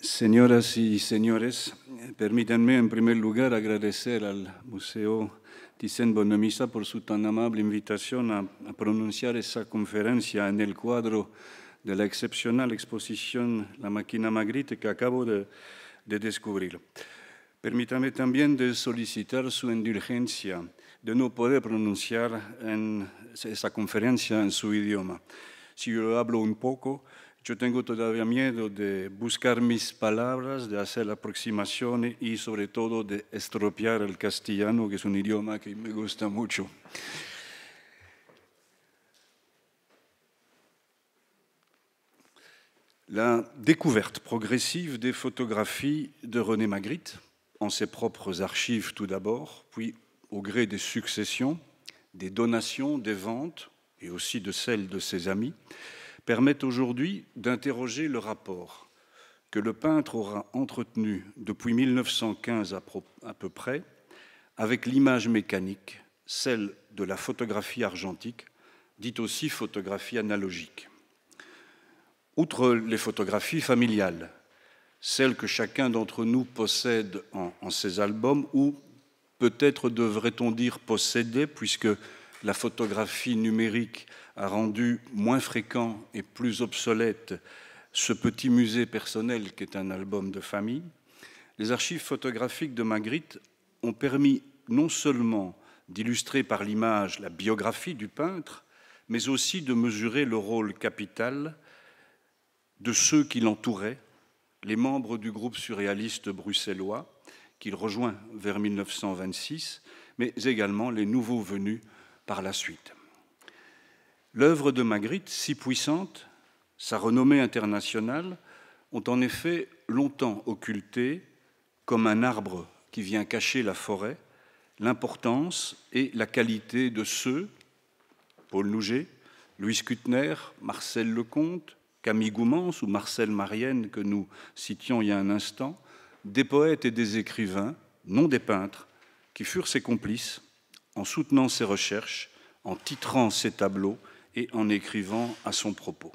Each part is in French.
Señoras y señores, permítanme en primer lugar agradecer al Museo Thyssen Bonomisa por su tan amable invitación a, a, pronunciar esa conferencia en el cuadro de la excepcional exposición La Máquina Magritte que acabo de, de descubrir. Permítanme también de solicitar su indulgencia de no poder pronunciar en esa conferencia en su idioma. Si yo hablo un poco, yo tengo todavía miedo de buscar mis palabras, de hacer aproximaciones y sobre todo de estropear el castellano, que es un idioma que me gusta mucho. La découverte progressive des photographies de René Magritte, en ses propres archives tout d'abord, puis au gré des successions, des donations, des ventes et aussi de celles de ses amis, permettent aujourd'hui d'interroger le rapport que le peintre aura entretenu depuis 1915 à peu près avec l'image mécanique, celle de la photographie argentique, dite aussi photographie analogique. Outre les photographies familiales, celles que chacun d'entre nous possède en, ses albums, ou peut-être devrait-on dire posséder, puisque la photographie numérique a rendu moins fréquent et plus obsolète ce petit musée personnel qui est un album de famille, les archives photographiques de Magritte ont permis non seulement d'illustrer par l'image la biographie du peintre, mais aussi de mesurer le rôle capital de ceux qui l'entouraient, les membres du groupe surréaliste bruxellois, qu'il rejoint vers 1926, mais également les nouveaux venus par la suite. L'œuvre de Magritte, si puissante, sa renommée internationale, ont en effet longtemps occulté, comme un arbre qui vient cacher la forêt, l'importance et la qualité de ceux, Paul Nouget, Louis Kutner, Marcel Lecomte, Camille Goumans ou Marcel Marienne que nous citions il y a un instant, des poètes et des écrivains, non des peintres, qui furent ses complices en soutenant ses recherches, en titrant ses tableaux et en écrivant à son propos.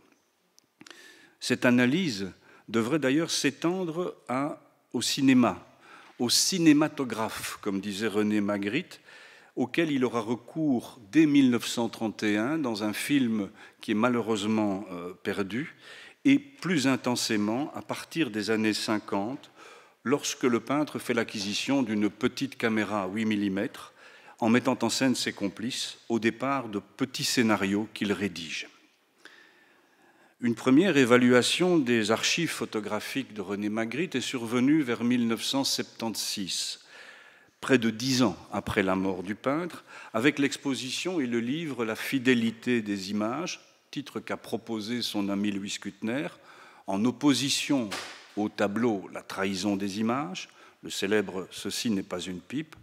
Cette analyse devrait d'ailleurs s'étendre au cinéma, au cinématographe, comme disait René Magritte, auquel il aura recours dès 1931 dans un film qui est malheureusement euh, perdu, et plus intensément à partir des années 50, lorsque le peintre fait l'acquisition d'une petite caméra 8 mm en mettant en scène ses complices au départ de petits scénarios qu'il rédige. Une première évaluation des archives photographiques de René Magritte est survenue vers 1976, près de dix ans après la mort du peintre, avec l'exposition et le livre La fidélité des images, titre qu'a proposé son ami Louis Kutner, en opposition au tableau La trahison des images, le célèbre Ceci n'est pas une pipe,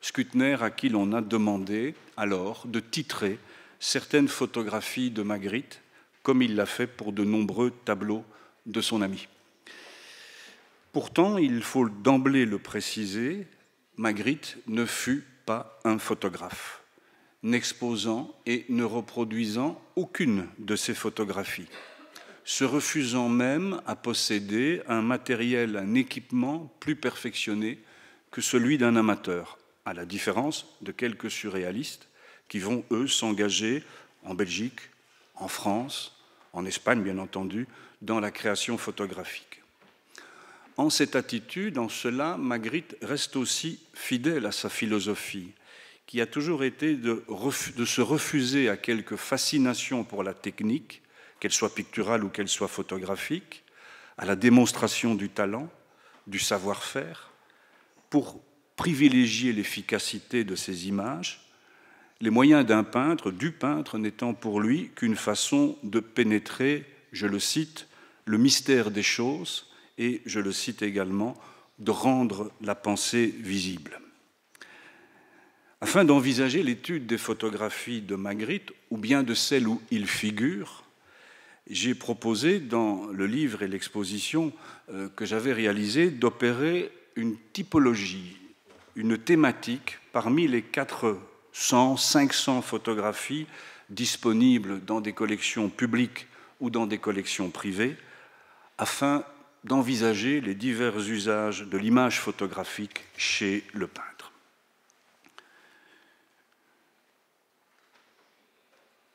Skutner à qui l'on a demandé alors de titrer certaines photographies de Magritte, comme il l'a fait pour de nombreux tableaux de son ami. Pourtant, il faut d'emblée le préciser, Magritte ne fut pas un photographe, n'exposant et ne reproduisant aucune de ses photographies, se refusant même à posséder un matériel, un équipement plus perfectionné que celui d'un amateur, à la différence de quelques surréalistes qui vont, eux, s'engager en Belgique, en France, en Espagne, bien entendu, dans la création photographique. En cette attitude, en cela, Magritte reste aussi fidèle à sa philosophie, qui a toujours été de, se refuser à quelque fascination pour la technique, qu'elle soit picturale ou qu'elle soit photographique, à la démonstration du talent, du savoir-faire, pour privilégier l'efficacité de ces images, les moyens d'un peintre, du peintre, n'étant pour lui qu'une façon de pénétrer, je le cite, le mystère des choses et, je le cite également, de rendre la pensée visible. Afin d'envisager l'étude des photographies de Magritte, ou bien de celles où il figure, j'ai proposé dans le livre et l'exposition euh, que j'avais réalisé d'opérer une typologie, une thématique parmi les 400, 500 photographies disponibles dans des collections publiques ou dans des collections privées, afin d'envisager les divers usages de l'image photographique chez le peintre.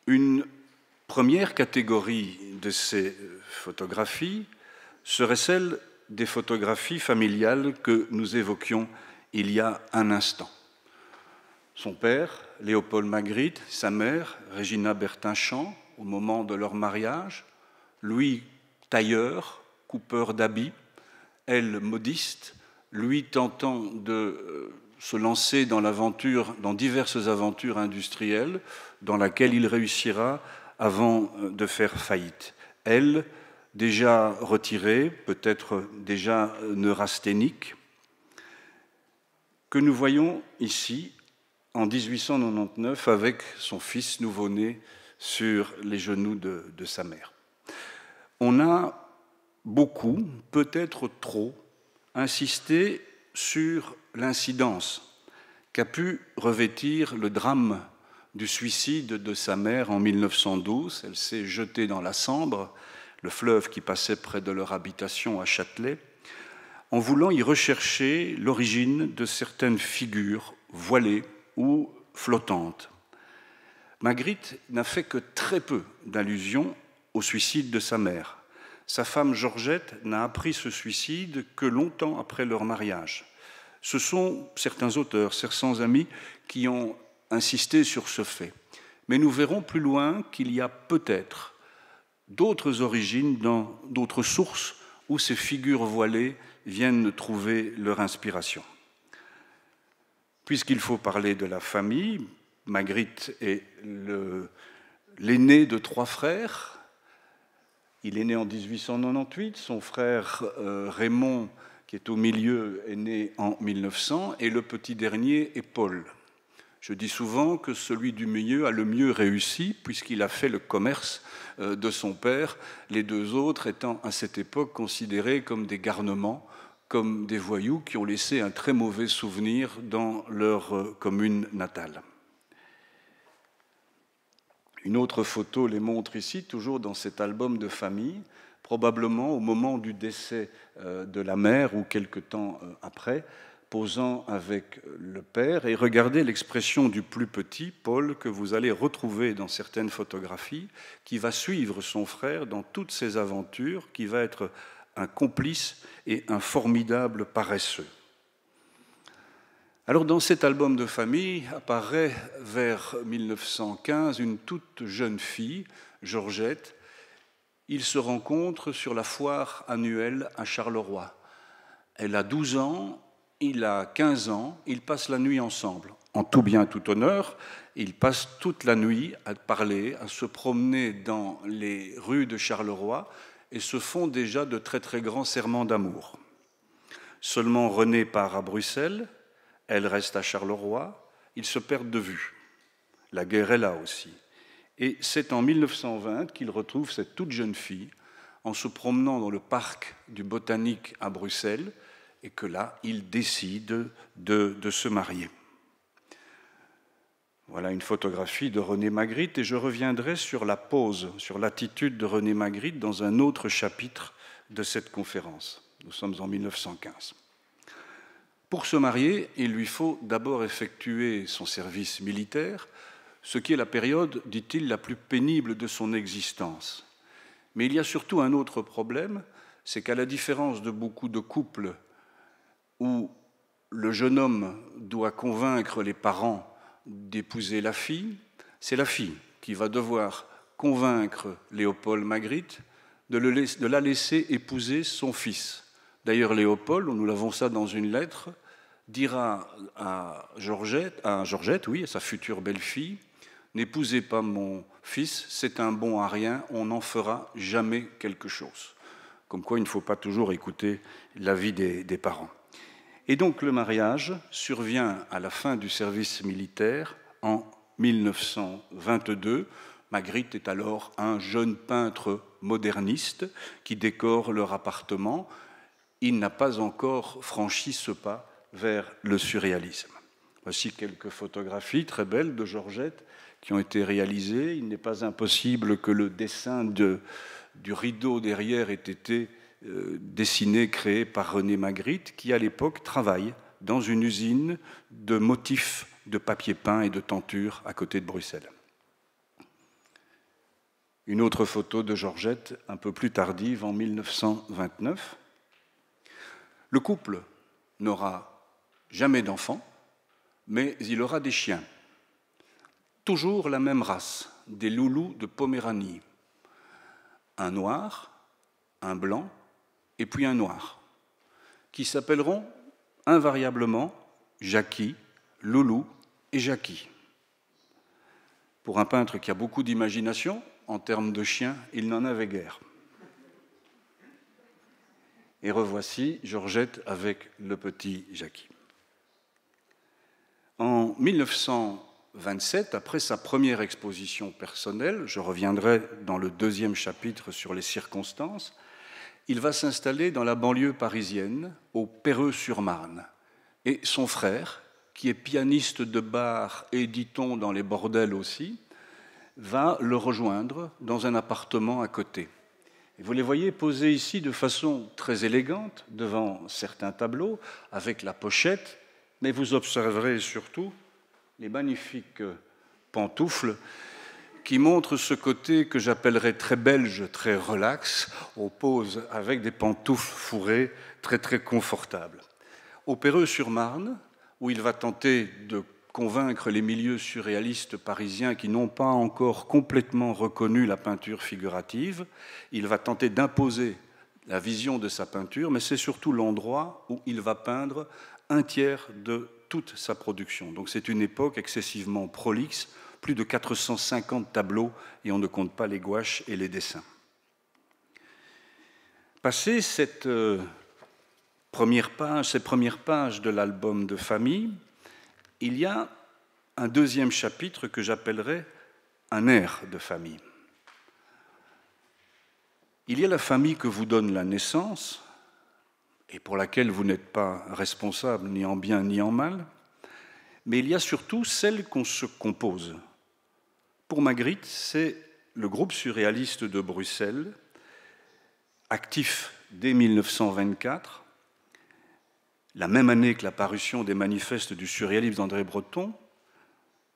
Une première catégorie de ces photographies serait celle des photographies familiales que nous évoquions il y a un instant. Son père, Léopold Magritte, sa mère, Regina Bertinchamp, au moment de leur mariage, Louis tailleur, coupeur d'habits, elle modiste, lui tentant de euh, se lancer dans dans diverses aventures industrielles, dans laquelle il réussira avant euh, de faire faillite. Elle, déjà retirée, peut-être déjà neurasthénique, que nous voyons ici en 1899 avec son fils nouveau-né sur les genoux de, sa mère. On a beaucoup, peut-être trop, insisté sur l'incidence qu'a pu revêtir le drame du suicide de sa mère en 1912. Elle s'est jetée dans la Sambre, le fleuve qui passait près de leur habitation à Châtelet, en voulant y rechercher l'origine de certaines figures voilées ou flottantes. Magritte n'a fait que très peu d'allusions au suicide de sa mère. Sa femme Georgette n'a appris ce suicide que longtemps après leur mariage. Ce sont certains auteurs, certains amis qui ont insisté sur ce fait. Mais nous verrons plus loin qu'il y a peut-être d'autres origines dans d'autres sources où ces figures voilées viennent trouver leur inspiration. Puisqu'il faut parler de la famille, Magritte est l'aîné de trois frères. Il est né en 1898, son frère euh, Raymond, qui est au milieu, est né en 1900, et le petit dernier est Paul. Je dis souvent que celui du milieu a le mieux réussi puisqu'il a fait le commerce euh, de son père, les deux autres étant à cette époque considérés comme des garnements, comme des voyous qui ont laissé un très mauvais souvenir dans leur euh, commune natale. Une autre photo les montre ici, toujours dans cet album de famille, probablement au moment du décès euh, de la mère ou quelque temps après, posant avec le père et regardez l'expression du plus petit, Paul, que vous allez retrouver dans certaines photographies, qui va suivre son frère dans toutes ses aventures, qui va être un complice et un formidable paresseux. Alors dans cet album de famille apparaît vers 1915 une toute jeune fille, Georgette. Ils se rencontrent sur la foire annuelle à Charleroi. Elle a 12 ans il a 15 ans, ils passent la nuit ensemble. En tout bien, tout honneur, ils passent toute la nuit à parler, à se promener dans les rues de Charleroi et se font déjà de très très grands serments d'amour. Seulement René part à Bruxelles, elle reste à Charleroi, ils se perdent de vue. La guerre est là aussi. Et c'est en 1920 qu'il retrouve cette toute jeune fille en se promenant dans le parc du Botanique à Bruxelles, et que là, il décide de, de se marier. Voilà une photographie de René Magritte et je reviendrai sur la pose, sur l'attitude de René Magritte dans un autre chapitre de cette conférence. Nous sommes en 1915. Pour se marier, il lui faut d'abord effectuer son service militaire, ce qui est la période, dit-il, la plus pénible de son existence. Mais il y a surtout un autre problème, c'est qu'à la différence de beaucoup de couples où le jeune homme doit convaincre les parents d'épouser la fille, c'est la fille qui va devoir convaincre Léopold Magritte de, la laisser épouser son fils. D'ailleurs, Léopold, nous l'avons ça dans une lettre, dira à Georgette, à Georgette, oui, à sa future belle-fille, n'épousez pas mon fils, c'est un bon à rien, on n'en fera jamais quelque chose. Comme quoi, il ne faut pas toujours écouter l'avis des parents. Et donc le mariage survient à la fin du service militaire en 1922. Magritte est alors un jeune peintre moderniste qui décore leur appartement. Il n'a pas encore franchi ce pas vers le surréalisme. Voici quelques photographies très belles de Georgette qui ont été réalisées. Il n'est pas impossible que le dessin de, du rideau derrière ait été dessiné, créé par René Magritte, qui à l'époque travaille dans une usine de motifs de papier peint et de tenture à côté de Bruxelles. Une autre photo de Georgette, un peu plus tardive, en 1929. Le couple n'aura jamais d'enfants, mais il aura des chiens. Toujours la même race, des loulous de Poméranie. Un noir, un blanc et puis un noir, qui s'appelleront invariablement Jackie, Loulou et Jackie. Pour un peintre qui a beaucoup d'imagination, en termes de chiens, il n'en avait guère. Et revoici Georgette avec le petit Jackie. En 1927, après sa première exposition personnelle, je reviendrai dans le deuxième chapitre sur les circonstances, il va s'installer dans la banlieue parisienne, au Perreux-sur-Marne. Et son frère, qui est pianiste de bar et dit-on dans les bordels aussi, va le rejoindre dans un appartement à côté. Et vous les voyez posés ici de façon très élégante devant certains tableaux, avec la pochette, mais vous observerez surtout les magnifiques pantoufles qui montre ce côté que j'appellerais très belge, très relax, aux poses avec des pantoufles fourrées très très confortables. Au Perreux-sur-Marne, où il va tenter de convaincre les milieux surréalistes parisiens qui n'ont pas encore complètement reconnu la peinture figurative, il va tenter d'imposer la vision de sa peinture, mais c'est surtout l'endroit où il va peindre un tiers de toute sa production. Donc c'est une époque excessivement prolixe plus de 450 tableaux et on ne compte pas les gouaches et les dessins. Passé cette euh, première page, ces premières pages de l'album de famille, il y a un deuxième chapitre que j'appellerais un air de famille. Il y a la famille que vous donne la naissance et pour laquelle vous n'êtes pas responsable ni en bien ni en mal, mais il y a surtout celle qu'on se compose, pour Magritte, c'est le groupe surréaliste de Bruxelles, actif dès 1924, la même année que la parution des manifestes du surréalisme d'André Breton,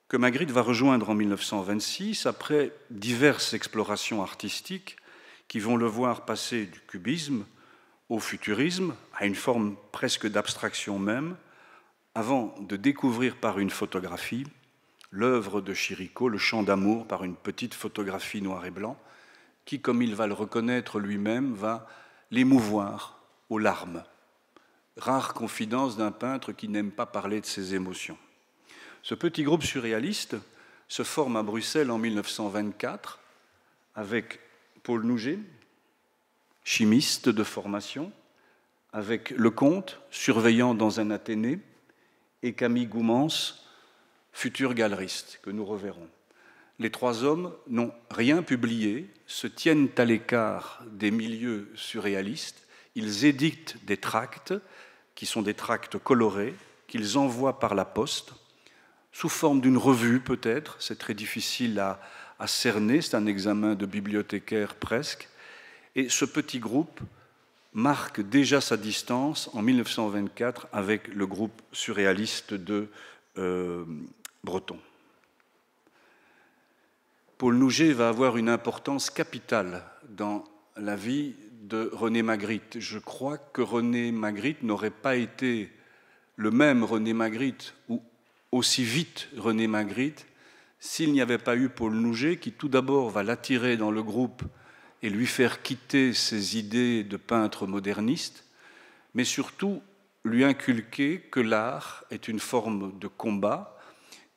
que Magritte va rejoindre en 1926 après diverses explorations artistiques qui vont le voir passer du cubisme au futurisme, à une forme presque d'abstraction même, avant de découvrir par une photographie l'œuvre de Chirico, le chant d'amour, par une petite photographie noir et blanc, qui, comme il va le reconnaître lui-même, va l'émouvoir aux larmes. Rare confidence d'un peintre qui n'aime pas parler de ses émotions. Ce petit groupe surréaliste se forme à Bruxelles en 1924 avec Paul Nouget, chimiste de formation, avec Lecomte, surveillant dans un Athénée, et Camille Goumance, futur galeriste que nous reverrons. Les trois hommes n'ont rien publié, se tiennent à l'écart des milieux surréalistes, ils édictent des tracts, qui sont des tracts colorés, qu'ils envoient par la poste, sous forme d'une revue peut-être, c'est très difficile à, cerner, c'est un examen de bibliothécaire presque, et ce petit groupe marque déjà sa distance en 1924 avec le groupe surréaliste de euh, breton. Paul Nouget va avoir une importance capitale dans la vie de René Magritte. Je crois que René Magritte n'aurait pas été le même René Magritte ou aussi vite René Magritte s'il n'y avait pas eu Paul Nouget qui tout d'abord va l'attirer dans le groupe et lui faire quitter ses idées de peintre moderniste, mais surtout lui inculquer que l'art est une forme de combat,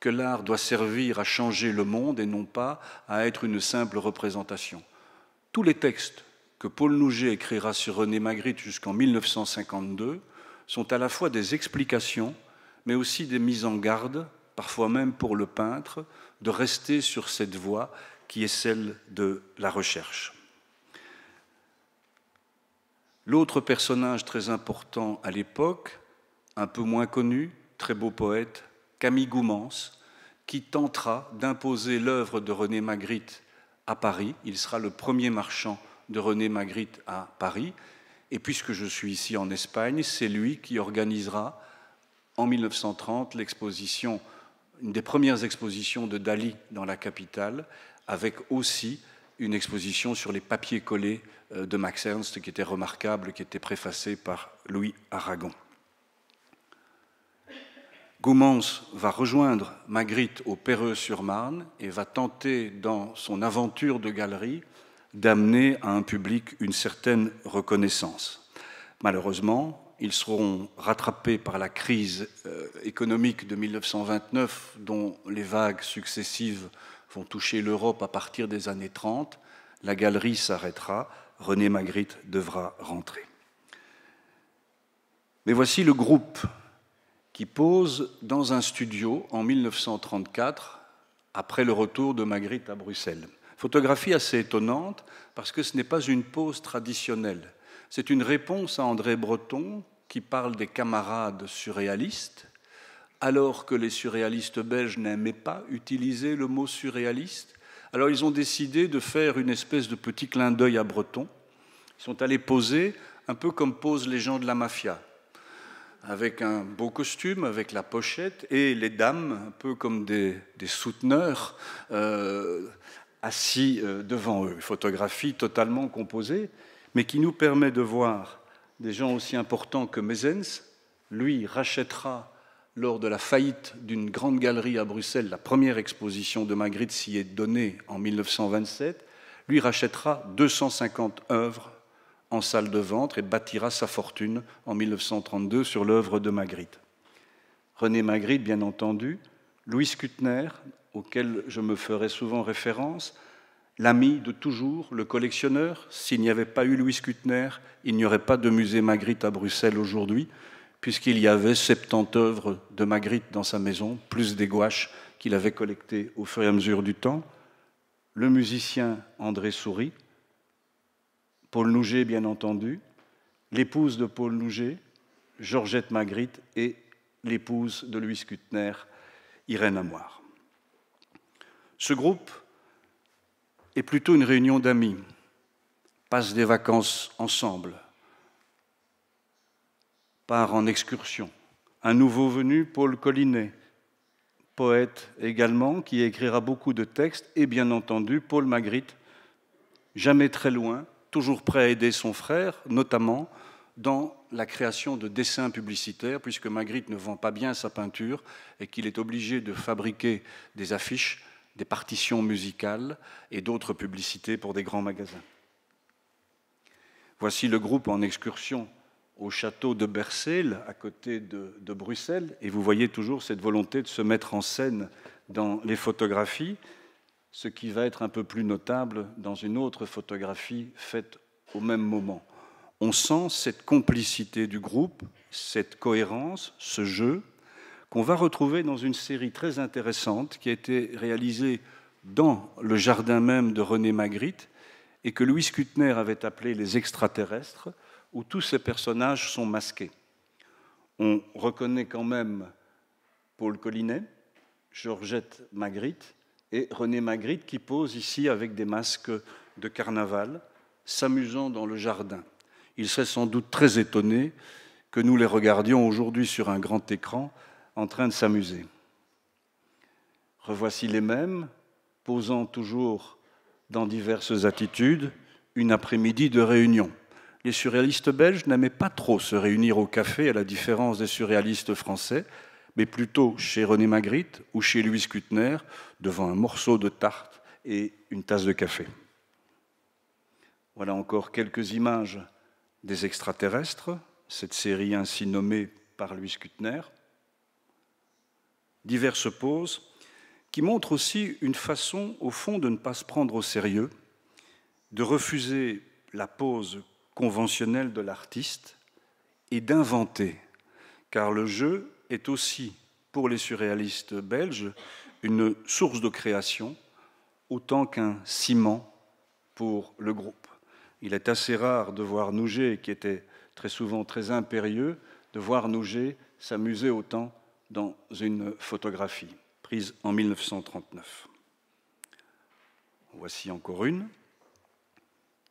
que l'art doit servir à changer le monde et non pas à être une simple représentation. Tous les textes que Paul Nouget écrira sur René Magritte jusqu'en 1952 sont à la fois des explications, mais aussi des mises en garde, parfois même pour le peintre, de rester sur cette voie qui est celle de la recherche. L'autre personnage très important à l'époque, un peu moins connu, très beau poète, Camille Goumance, qui tentera d'imposer l'œuvre de René Magritte à Paris. Il sera le premier marchand de René Magritte à Paris. Et puisque je suis ici en Espagne, c'est lui qui organisera en 1930 l'exposition, une des premières expositions de Dali dans la capitale, avec aussi une exposition sur les papiers collés euh, de Max Ernst qui était remarquable, qui était préfacée par Louis Aragon. Goumans va rejoindre Magritte au Perreux-sur-Marne et va tenter, dans son aventure de galerie, d'amener à un public une certaine reconnaissance. Malheureusement, ils seront rattrapés par la crise euh, économique de 1929, dont les vagues successives vont toucher l'Europe à partir des années 30. La galerie s'arrêtera, René Magritte devra rentrer. Mais voici le groupe qui pose dans un studio en 1934, après le retour de Magritte à Bruxelles. Photographie assez étonnante parce que ce n'est pas une pose traditionnelle. C'est une réponse à André Breton qui parle des camarades surréalistes, alors que les surréalistes belges n'aimaient pas utiliser le mot surréaliste. Alors ils ont décidé de faire une espèce de petit clin d'œil à Breton. Ils sont allés poser un peu comme posent les gens de la mafia, avec un beau costume, avec la pochette, et les dames, un peu comme des, souteneurs, euh, assis euh, devant eux. Photographie totalement composée, mais qui nous permet de voir des gens aussi importants que Mezens. Lui rachètera lors de la faillite d'une grande galerie à Bruxelles, la première exposition de Magritte s'y est donnée en 1927, lui rachètera 250 œuvres en salle de ventre et bâtira sa fortune en 1932 sur l'œuvre de Magritte. René Magritte, bien entendu, Louis Kuttner, auquel je me ferai souvent référence, l'ami de toujours, le collectionneur. S'il n'y avait pas eu Louis Kuttner, il n'y aurait pas de musée Magritte à Bruxelles aujourd'hui, puisqu'il y avait 70 œuvres de Magritte dans sa maison, plus des gouaches qu'il avait collectées au fur et à mesure du temps. Le musicien André Souris, Paul Nouget, bien entendu, l'épouse de Paul Nouget, Georgette Magritte et l'épouse de Louis Kuttner, Irène Amoir. Ce groupe est plutôt une réunion d'amis, passe des vacances ensemble, part en excursion. Un nouveau venu, Paul Collinet, poète également, qui écrira beaucoup de textes, et bien entendu Paul Magritte, jamais très loin, toujours prêt à aider son frère, notamment dans la création de dessins publicitaires, puisque Magritte ne vend pas bien sa peinture et qu'il est obligé de fabriquer des affiches des partitions musicales et d'autres publicités pour des grands magasins. Voici le groupe en excursion au château de Bercel, à côté de, de, Bruxelles, et vous voyez toujours cette volonté de se mettre en scène dans les photographies, ce qui va être un peu plus notable dans une autre photographie faite au même moment. On sent cette complicité du groupe, cette cohérence, ce jeu, qu'on va retrouver dans une série très intéressante qui a été réalisée dans le jardin même de René Magritte et que Louis Kuttner avait appelé les extraterrestres, où tous ces personnages sont masqués. On reconnaît quand même Paul Collinet, Georgette Magritte et René Magritte qui posent ici avec des masques de carnaval, s'amusant dans le jardin. Il serait sans doute très étonné que nous les regardions aujourd'hui sur un grand écran en train de s'amuser. Revoici les mêmes, posant toujours dans diverses attitudes, une après-midi de réunion. Les surréalistes belges n'aimaient pas trop se réunir au café, à la différence des surréalistes français, mais plutôt chez René Magritte ou chez Louis Kuttner, devant un morceau de tarte et une tasse de café. Voilà encore quelques images des extraterrestres, cette série ainsi nommée par Louis Kuttner diverses poses, qui montrent aussi une façon, au fond, de ne pas se prendre au sérieux, de refuser la pose conventionnelle de l'artiste et d'inventer, car le jeu est aussi, pour les surréalistes belges, une source de création autant qu'un ciment pour le groupe. Il est assez rare de voir Nouget, qui était très souvent très impérieux, de voir Nouget s'amuser autant dans une photographie prise en 1939. Voici encore une,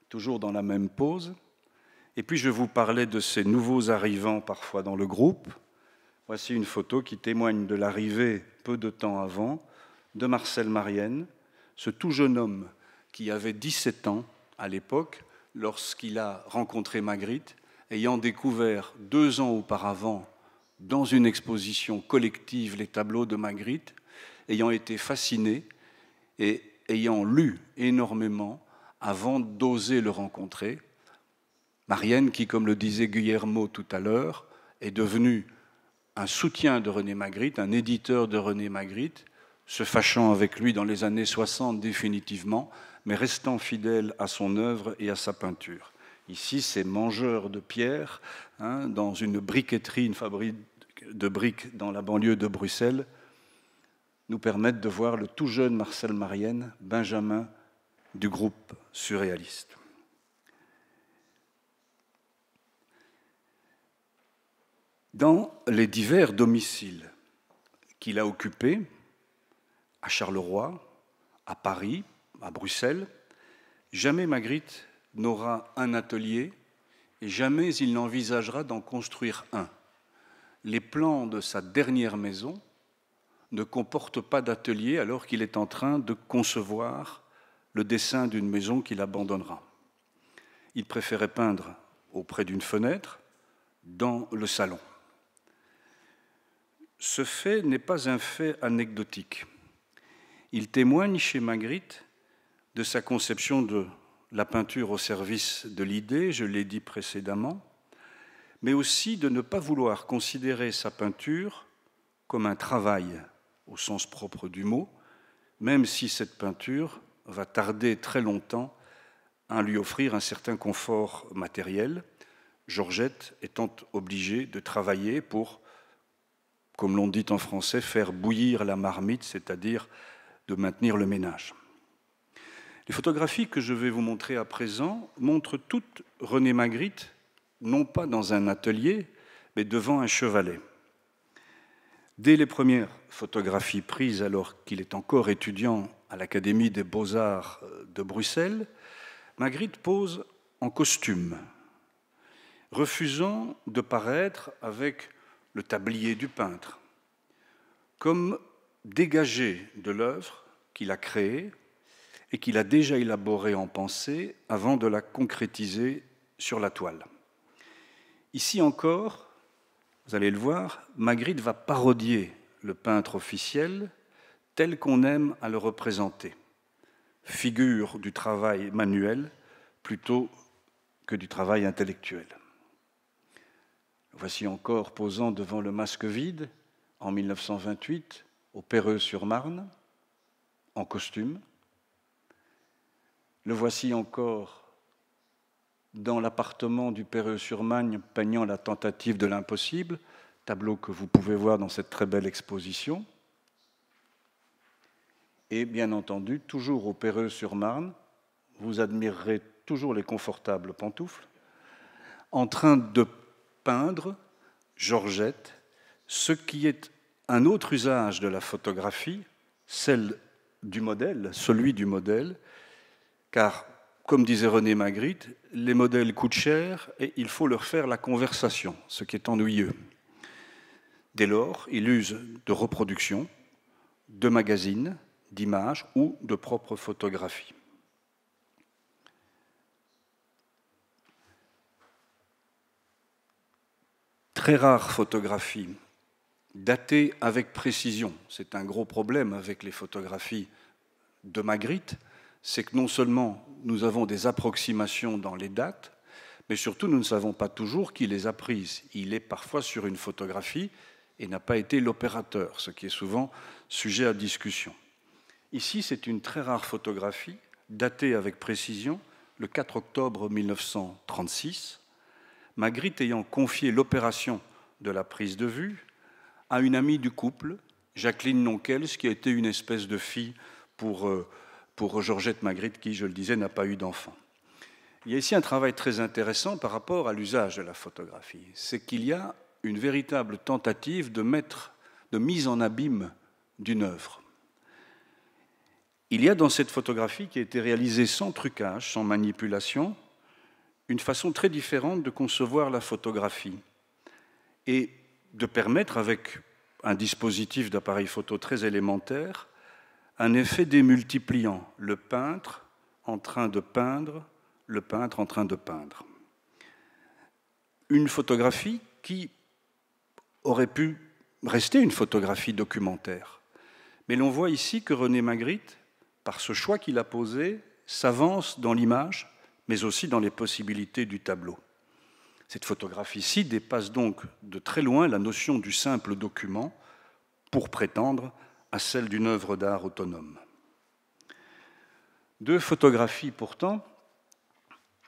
toujours dans la même pose, Et puis je vous parlais de ces nouveaux arrivants parfois dans le groupe. Voici une photo qui témoigne de l'arrivée peu de temps avant de Marcel Marienne, ce tout jeune homme qui avait 17 ans à l'époque lorsqu'il a rencontré Magritte, ayant découvert deux ans auparavant dans une exposition collective les tableaux de Magritte, ayant été fasciné et ayant lu énormément avant d'oser le rencontrer. Marienne, qui, comme le disait Guillermo tout à l'heure, est devenu un soutien de René Magritte, un éditeur de René Magritte, se fâchant avec lui dans les années 60 définitivement, mais restant fidèle à son œuvre et à sa peinture. Ici, ces mangeurs de pierre, hein, dans une briqueterie, une fabrique de briques dans la banlieue de Bruxelles, nous permettent de voir le tout jeune Marcel Marienne, Benjamin du groupe surréaliste. Dans les divers domiciles qu'il a occupés, à Charleroi, à Paris, à Bruxelles, jamais Magritte n'aura un atelier et jamais il n'envisagera d'en construire un. Les plans de sa dernière maison ne comportent pas d'atelier alors qu'il est en train de concevoir le dessin d'une maison qu'il abandonnera. Il préférait peindre auprès d'une fenêtre, dans le salon. Ce fait n'est pas un fait anecdotique. Il témoigne chez Magritte de sa conception de la peinture au service de l'idée, je l'ai dit précédemment, mais aussi de ne pas vouloir considérer sa peinture comme un travail au sens propre du mot, même si cette peinture va tarder très longtemps à lui offrir un certain confort matériel, Georgette étant obligée de travailler pour, comme l'on dit en français, faire bouillir la marmite, c'est-à-dire de maintenir le ménage. Les photographies que je vais vous montrer à présent montrent toutes René Magritte, non pas dans un atelier, mais devant un chevalet. Dès les premières photographies prises alors qu'il est encore étudiant à l'Académie des beaux-arts de Bruxelles, Magritte pose en costume, refusant de paraître avec le tablier du peintre, comme dégagé de l'œuvre qu'il a créée et qu'il a déjà élaboré en pensée avant de la concrétiser sur la toile. Ici encore, vous allez le voir, Magritte va parodier le peintre officiel tel qu'on aime à le représenter, figure du travail manuel plutôt que du travail intellectuel. Voici encore posant devant le masque vide en 1928 au Perreux-sur-Marne, en costume, le voici encore dans l'appartement du Perreux-sur-Magne peignant la tentative de l'impossible, tableau que vous pouvez voir dans cette très belle exposition. Et bien entendu, toujours au Perreux-sur-Marne, vous admirerez toujours les confortables pantoufles, en train de peindre Georgette, ce qui est un autre usage de la photographie, celle du modèle, celui du modèle, car, comme disait René Magritte, les modèles coûtent cher et il faut leur faire la conversation, ce qui est ennuyeux. Dès lors, il use de reproduction, de magazines, d'images ou de propres photographies. Très rare photographie, datée avec précision. C'est un gros problème avec les photographies de Magritte, c'est que non seulement nous avons des approximations dans les dates, mais surtout nous ne savons pas toujours qui les a prises. Il est parfois sur une photographie et n'a pas été l'opérateur, ce qui est souvent sujet à discussion. Ici, c'est une très rare photographie, datée avec précision le 4 octobre 1936, Magritte ayant confié l'opération de la prise de vue à une amie du couple, Jacqueline Nonkels, qui a été une espèce de fille pour euh, pour Georgette Magritte, qui, je le disais, n'a pas eu d'enfant. Il y a ici un travail très intéressant par rapport à l'usage de la photographie. C'est qu'il y a une véritable tentative de, de mise en abîme d'une œuvre. Il y a dans cette photographie qui a été réalisée sans trucage, sans manipulation, une façon très différente de concevoir la photographie et de permettre, avec un dispositif d'appareil photo très élémentaire, un effet démultipliant, le peintre en train de peindre, le peintre en train de peindre. Une photographie qui aurait pu rester une photographie documentaire. Mais l'on voit ici que René Magritte, par ce choix qu'il a posé, s'avance dans l'image, mais aussi dans les possibilités du tableau. Cette photographie-ci dépasse donc de très loin la notion du simple document pour prétendre à celle d'une œuvre d'art autonome. Deux photographies pourtant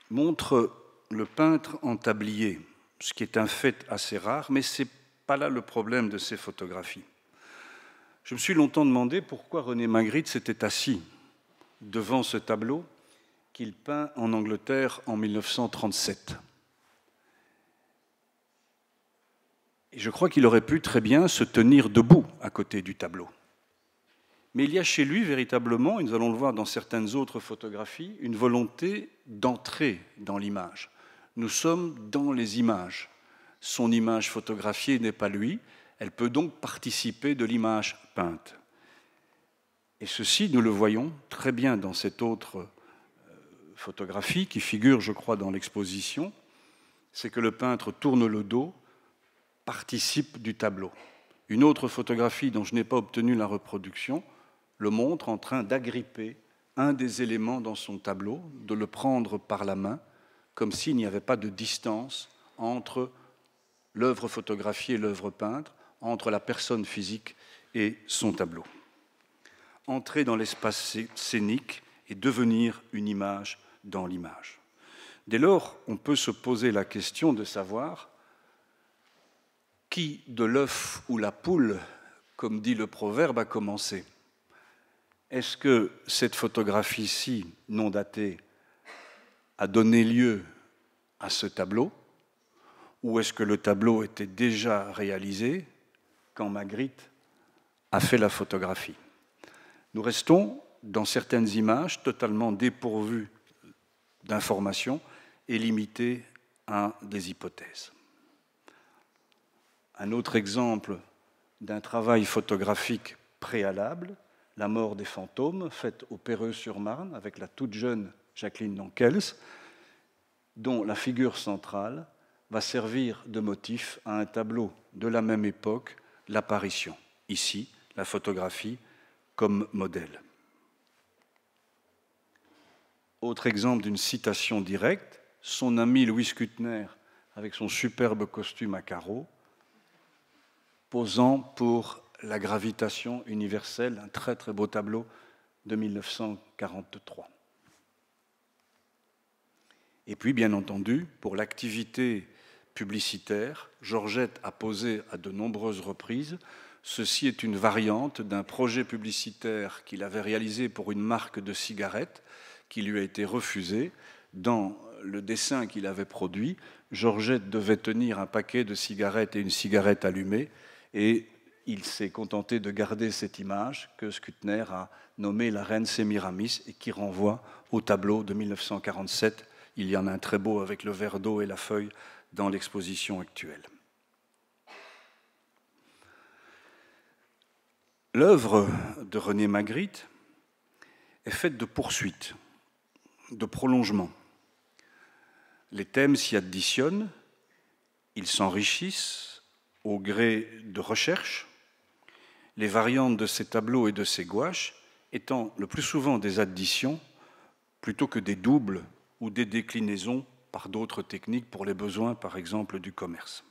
montrent le peintre en tablier, ce qui est un fait assez rare, mais ce n'est pas là le problème de ces photographies. Je me suis longtemps demandé pourquoi René Magritte s'était assis devant ce tableau qu'il peint en Angleterre en 1937. Et je crois qu'il aurait pu très bien se tenir debout à côté du tableau. Mais il y a chez lui véritablement, et nous allons le voir dans certaines autres photographies, une volonté d'entrer dans l'image. Nous sommes dans les images. Son image photographiée n'est pas lui, elle peut donc participer de l'image peinte. Et ceci, nous le voyons très bien dans cette autre photographie qui figure, je crois, dans l'exposition, c'est que le peintre tourne le dos participe du tableau. Une autre photographie dont je n'ai pas obtenu la reproduction le montre en train d'agripper un des éléments dans son tableau, de le prendre par la main, comme s'il n'y avait pas de distance entre l'œuvre photographiée et l'œuvre peinte, entre la personne physique et son tableau. Entrer dans l'espace scénique et devenir une image dans l'image. Dès lors, on peut se poser la question de savoir qui de l'œuf ou la poule, comme dit le proverbe, a commencé. Est-ce que cette photographie-ci, non datée, a donné lieu à ce tableau? Ou est-ce que le tableau était déjà réalisé quand Magritte a fait la photographie? Nous restons dans certaines images totalement dépourvues d'informations et limitées à des hypothèses. Un autre exemple d'un travail photographique préalable, La mort des fantômes, faite au Péreux-sur-Marne avec la toute jeune Jacqueline Dankels, dont la figure centrale va servir de motif à un tableau de la même époque, L'apparition. Ici, la photographie comme modèle. Autre exemple d'une citation directe, son ami Louis Kutner, avec son superbe costume à carreaux, posant pour la gravitation universelle, un très très beau tableau de 1943. Et puis, bien entendu, pour l'activité publicitaire, Georgette a posé à de nombreuses reprises. Ceci est une variante d'un projet publicitaire qu'il avait réalisé pour une marque de cigarettes qui lui a été refusé. Dans le dessin qu'il avait produit, Georgette devait tenir un paquet de cigarettes et une cigarette allumée et il s'est contenté de garder cette image que Skutner a nommée la reine Sémiramis et qui renvoie au tableau de 1947. Il y en a un très beau avec le verre d'eau et la feuille dans l'exposition actuelle. L'œuvre de René Magritte est faite de poursuites, de prolongements. Les thèmes s'y additionnent, ils s'enrichissent, au gré de recherche, les variantes de ces tableaux et de ces gouaches étant le plus souvent des additions plutôt que des doubles ou des déclinaisons par d'autres techniques pour les besoins, par exemple, du commerce.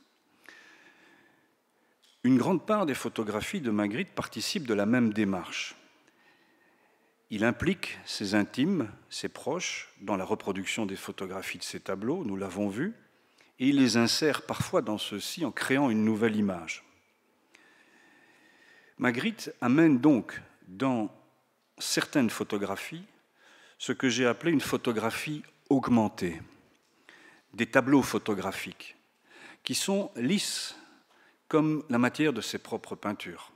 Une grande part des photographies de Magritte participent de la même démarche. Il implique ses intimes, ses proches, dans la reproduction des photographies de ces tableaux, nous l'avons vu, et il les insère parfois dans ceux-ci en créant une nouvelle image. Magritte amène donc dans certaines photographies ce que j'ai appelé une photographie augmentée, des tableaux photographiques, qui sont lisses comme la matière de ses propres peintures.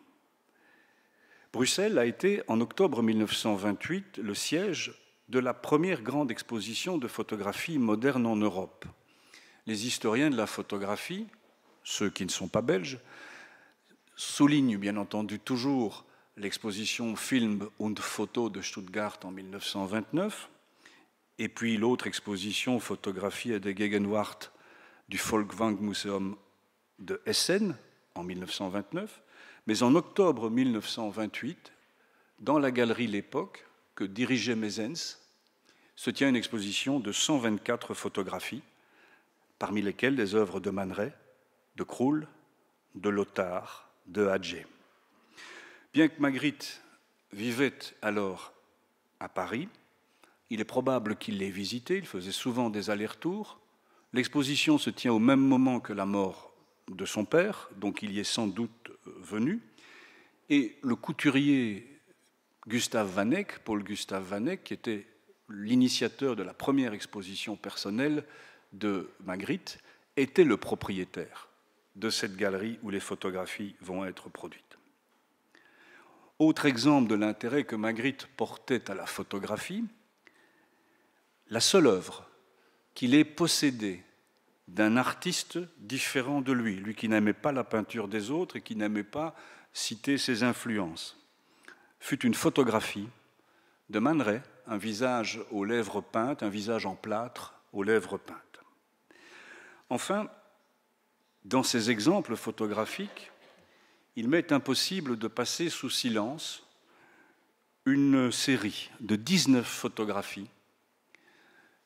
Bruxelles a été, en octobre 1928, le siège de la première grande exposition de photographie moderne en Europe. Les historiens de la photographie, ceux qui ne sont pas belges, soulignent bien entendu toujours l'exposition Film und Photo de Stuttgart en 1929, et puis l'autre exposition Photographie de Gegenwart du Folkwang Museum de Essen en 1929, mais en octobre 1928, dans la galerie L'Époque, que dirigeait Mezens, se tient une exposition de 124 photographies, parmi lesquelles des œuvres de Man de Krull, de Lothar, de Hadjé. Bien que Magritte vivait alors à Paris, il est probable qu'il l'ait visité, il faisait souvent des allers-retours. L'exposition se tient au même moment que la mort de son père, donc il y est sans doute venu. Et le couturier Gustave Vanek, Paul Gustave Vanek, qui était l'initiateur de la première exposition personnelle de Magritte, était le propriétaire de cette galerie où les photographies vont être produites. Autre exemple de l'intérêt que Magritte portait à la photographie, la seule œuvre qu'il ait possédée d'un artiste différent de lui, lui qui n'aimait pas la peinture des autres et qui n'aimait pas citer ses influences, fut une photographie de Man un visage aux lèvres peintes, un visage en plâtre aux lèvres peintes. Enfin, dans ces exemples photographiques, il m'est impossible de passer sous silence une série de 19 photographies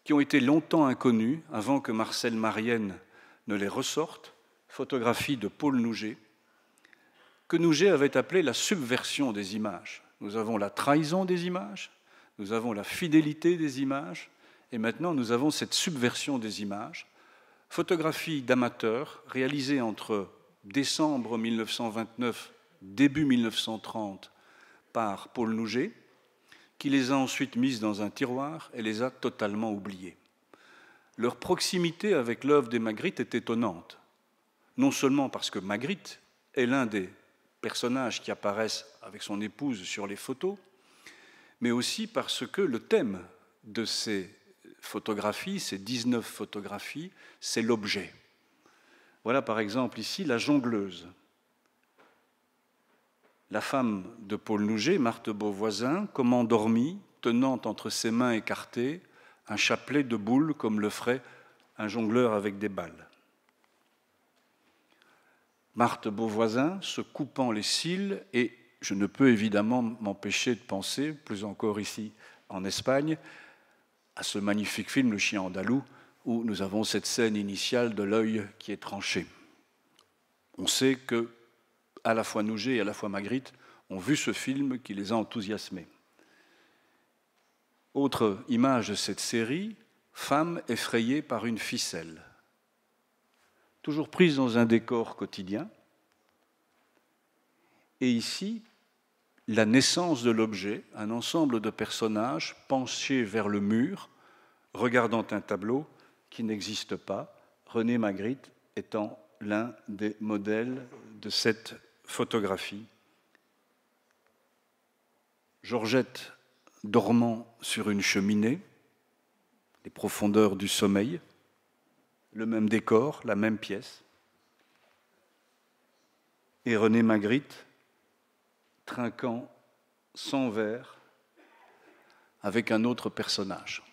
qui ont été longtemps inconnues avant que Marcel Marienne ne les ressorte, photographies de Paul Nouget, que Nouget avait appelé la subversion des images. Nous avons la trahison des images, nous avons la fidélité des images, et maintenant nous avons cette subversion des images. Photographie d'amateurs réalisée entre décembre 1929, début 1930 par Paul Nouget, qui les a ensuite mises dans un tiroir et les a totalement oubliées. Leur proximité avec l'œuvre des Magritte est étonnante, non seulement parce que Magritte est l'un des personnages qui apparaissent avec son épouse sur les photos, mais aussi parce que le thème de ces photographies, ces 19 photographies, c'est l'objet. Voilà par exemple ici la jongleuse. La femme de Paul Nouget, Marthe Beauvoisin, comme endormie, tenant entre ses mains écartées un chapelet de boules comme le ferait un jongleur avec des balles. Marthe Beauvoisin se coupant les cils et je ne peux évidemment m'empêcher de penser, plus encore ici en Espagne, à ce magnifique film Le chien andalou, où nous avons cette scène initiale de l'œil qui est tranché. On sait que à la fois Nouget et à la fois Magritte ont vu ce film qui les a enthousiasmés. Autre image de cette série, femme effrayée par une ficelle. Toujours prise dans un décor quotidien. Et ici, la naissance de l'objet, un ensemble de personnages penchés vers le mur, regardant un tableau qui n'existe pas, René Magritte étant l'un des modèles de cette photographie. Georgette dormant sur une cheminée, les profondeurs du sommeil, le même décor, la même pièce. Et René Magritte trinquant sans verre avec un autre personnage.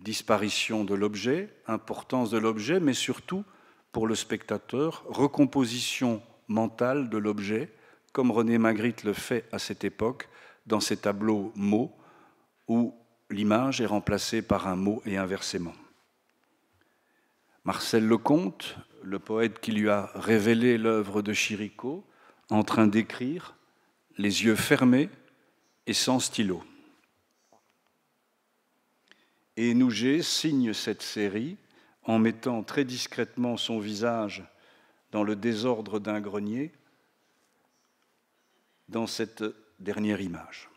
Disparition de l'objet, importance de l'objet, mais surtout, pour le spectateur, recomposition mentale de l'objet, comme René Magritte le fait à cette époque dans ses tableaux mots, où l'image est remplacée par un mot et inversement. Marcel Lecomte, le poète qui lui a révélé l'œuvre de Chirico, en train d'écrire les yeux fermés et sans stylo. Et Nouget signe cette série en mettant très discrètement son visage dans le désordre d'un grenier dans cette dernière image.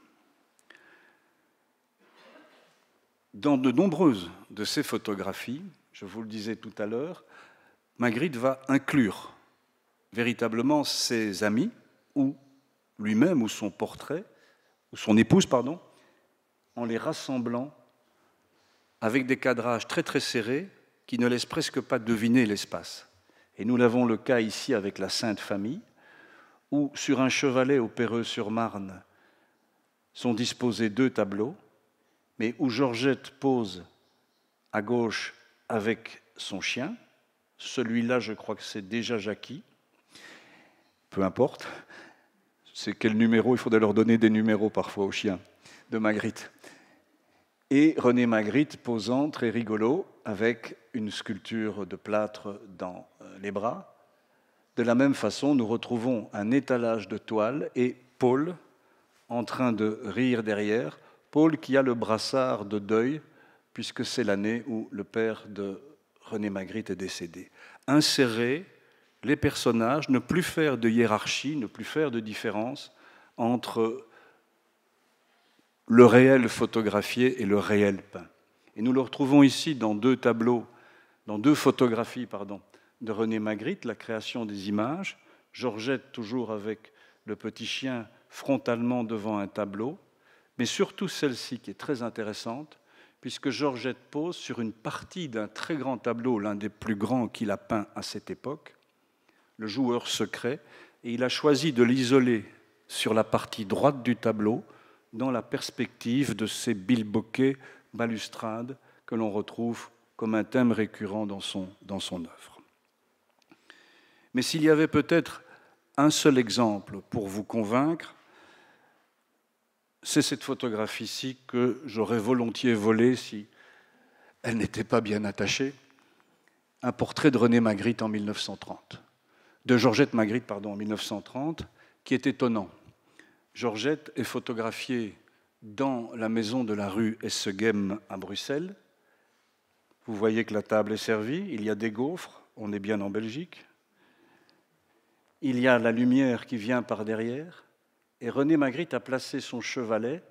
Dans de nombreuses de ces photographies, je vous le disais tout à l'heure, Magritte va inclure véritablement ses amis ou lui-même ou son portrait, ou son épouse, pardon, en les rassemblant avec des cadrages très très serrés qui ne laissent presque pas deviner l'espace. Et nous l'avons le cas ici avec la Sainte Famille, où sur un chevalet au Péreux-sur-Marne sont disposés deux tableaux, mais où Georgette pose à gauche avec son chien. Celui-là, je crois que c'est déjà Jackie. Peu importe. C'est quel numéro? Il faudrait leur donner des numéros parfois aux chiens de Magritte. Et René Magritte posant très rigolo avec une sculpture de plâtre dans les bras. De la même façon, nous retrouvons un étalage de toile et Paul en train de rire derrière. Paul qui a le brassard de deuil, puisque c'est l'année où le père de René Magritte est décédé. Insérer les personnages, ne plus faire de hiérarchie, ne plus faire de différence entre le réel photographié et le réel peint. Et nous le retrouvons ici dans deux tableaux, dans deux photographies, pardon, de René Magritte, la création des images, Georgette toujours avec le petit chien frontalement devant un tableau, mais surtout celle-ci qui est très intéressante, puisque Georgette pose sur une partie d'un très grand tableau, l'un des plus grands qu'il a peint à cette époque, le joueur secret, et il a choisi de l'isoler sur la partie droite du tableau, dans la perspective de ces bilboquets balustrades que l'on retrouve comme un thème récurrent dans son, dans son œuvre. Mais s'il y avait peut-être un seul exemple pour vous convaincre, c'est cette photographie-ci que j'aurais volontiers volée si elle n'était pas bien attachée. Un portrait de René Magritte en 1930, de Georgette Magritte pardon, en 1930, qui est étonnant. Georgette est photographiée dans la maison de la rue Essegem à Bruxelles. Vous voyez que la table est servie, il y a des gaufres, on est bien en Belgique. Il y a la lumière qui vient par derrière, et René Magritte a placé son chevalet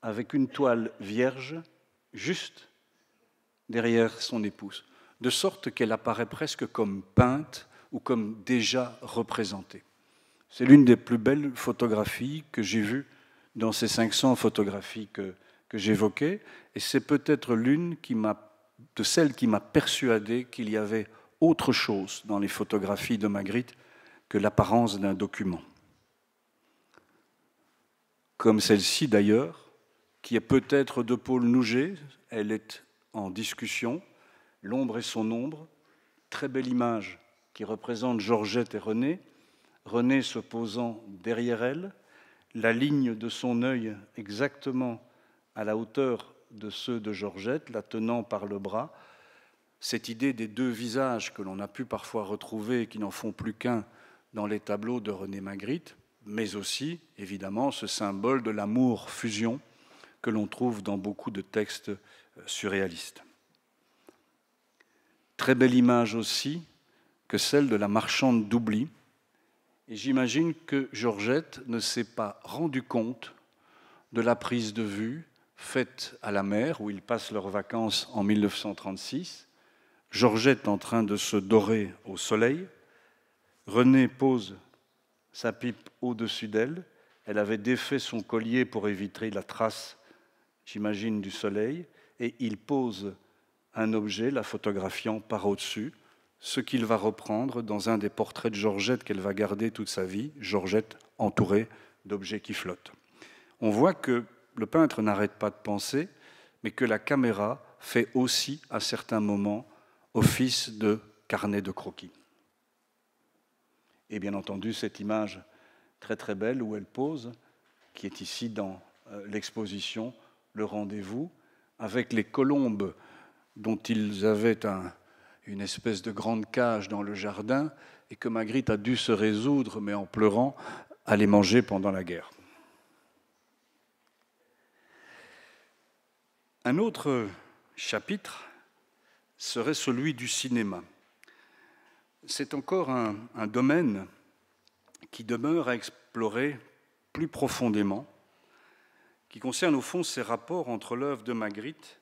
avec une toile vierge juste derrière son épouse, de sorte qu'elle apparaît presque comme peinte ou comme déjà représentée. C'est l'une des plus belles photographies que j'ai vues dans ces 500 photographies que, que j'évoquais, et c'est peut-être l'une de celles qui m'a persuadé qu'il y avait autre chose dans les photographies de Magritte que l'apparence d'un document. Comme celle-ci d'ailleurs, qui est peut-être de Paul Nouget, elle est en discussion, L'ombre et son ombre, très belle image qui représente Georgette et René, René se posant derrière elle, la ligne de son œil exactement à la hauteur de ceux de Georgette, la tenant par le bras. Cette idée des deux visages que l'on a pu parfois retrouver et qui n'en font plus qu'un dans les tableaux de René Magritte, mais aussi, évidemment, ce symbole de l'amour-fusion que l'on trouve dans beaucoup de textes euh, surréalistes. Très belle image aussi que celle de la marchande d'oubli. Et j'imagine que Georgette ne s'est pas rendu compte de la prise de vue faite à la mer, où ils passent leurs vacances en 1936. Georgette en train de se dorer au soleil. René pose sa pipe au-dessus d'elle. Elle avait défait son collier pour éviter la trace, j'imagine, du soleil. Et il pose un objet, la photographiant par au-dessus, ce qu'il va reprendre dans un des portraits de Georgette qu'elle va garder toute sa vie, Georgette entourée d'objets qui flottent. On voit que le peintre n'arrête pas de penser, mais que la caméra fait aussi à certains moments office de carnet de croquis. Et bien entendu, cette image très très belle où elle pose, qui est ici dans euh, l'exposition, le rendez-vous, avec les colombes dont ils avaient une espèce de grande cage dans le jardin et que Magritte a dû se résoudre, mais en pleurant, à les manger pendant la guerre. Un autre chapitre serait celui du cinéma c'est encore un, domaine qui demeure à explorer plus profondément, qui concerne au fond ces rapports entre l'œuvre de Magritte,